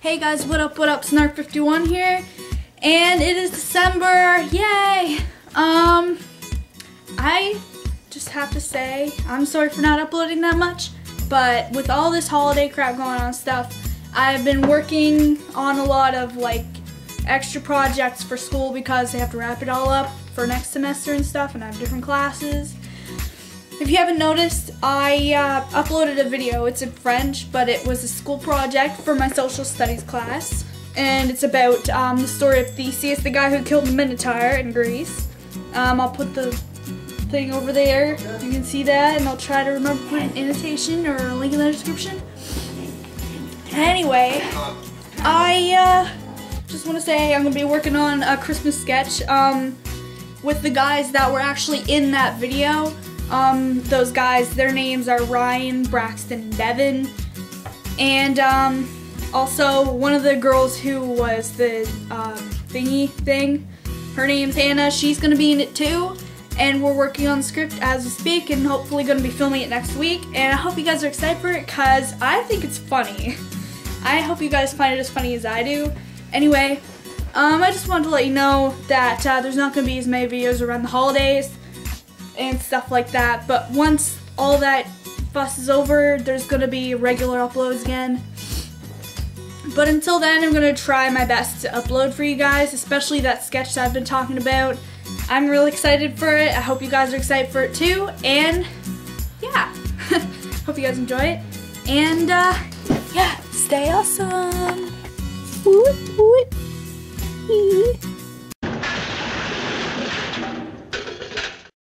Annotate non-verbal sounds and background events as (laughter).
Hey guys, what up, what up, Snark51 here, and it is December, yay! Um, I just have to say, I'm sorry for not uploading that much, but with all this holiday crap going on stuff, I've been working on a lot of like extra projects for school because they have to wrap it all up for next semester and stuff, and I have different classes. If you haven't noticed, I uh, uploaded a video. It's in French, but it was a school project for my social studies class. And it's about um, the story of Theseus, the guy who killed the Minotaur in Greece. Um, I'll put the thing over there. You can see that, and I'll try to remember put an annotation or a link in the description. Anyway, I uh, just want to say I'm going to be working on a Christmas sketch um, with the guys that were actually in that video. Um, those guys, their names are Ryan, Braxton, Devon. And um, also one of the girls who was the uh, thingy thing, her name's Hannah. She's to be in it too. And we're working on the script as we speak and hopefully to be filming it next week. And I hope you guys are excited for it because I think it's funny. I hope you guys find it as funny as I do. Anyway, um, I just wanted to let you know that uh, there's not going to be as many videos around the holidays and stuff like that. But once all that fuss is over, there's gonna be regular uploads again. But until then, I'm gonna try my best to upload for you guys, especially that sketch that I've been talking about. I'm really excited for it. I hope you guys are excited for it too. And yeah, (laughs) hope you guys enjoy it. And uh, yeah, stay awesome.